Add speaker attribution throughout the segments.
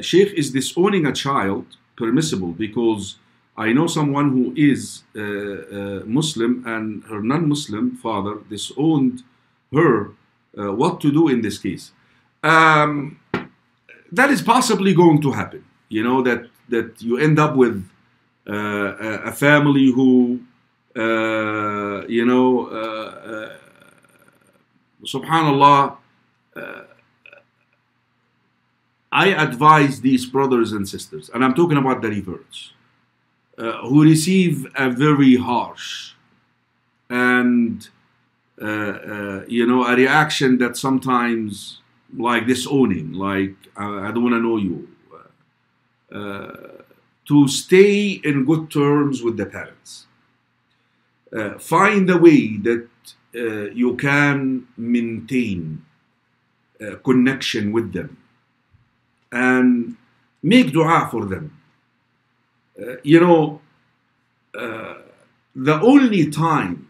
Speaker 1: Sheikh, is disowning a child permissible? Because I know someone who is uh, uh, Muslim and her non Muslim father disowned her. Uh, what to do in this case? Um, that is possibly going to happen. You know, that, that you end up with uh, a, a family who, uh, you know, uh, subhanallah, I advise these brothers and sisters, and I'm talking about the reverts, uh, who receive a very harsh and uh, uh, you know a reaction that sometimes like disowning, like I don't want to know you, uh, to stay in good terms with the parents. Uh, find a way that uh, you can maintain connection with them make dua for them. Uh, you know, uh, the only time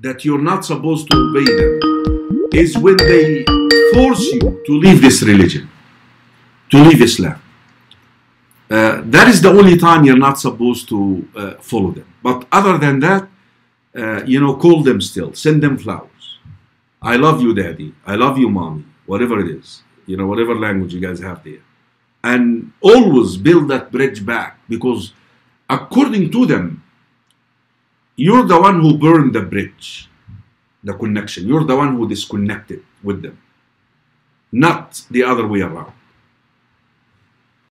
Speaker 1: that you're not supposed to obey them is when they force you to leave this religion, to leave Islam. Uh, that is the only time you're not supposed to uh, follow them. But other than that, uh, you know, call them still, send them flowers. I love you, daddy. I love you, mommy. Whatever it is, you know, whatever language you guys have there and always build that bridge back because according to them you're the one who burned the bridge the connection. You're the one who disconnected with them not the other way around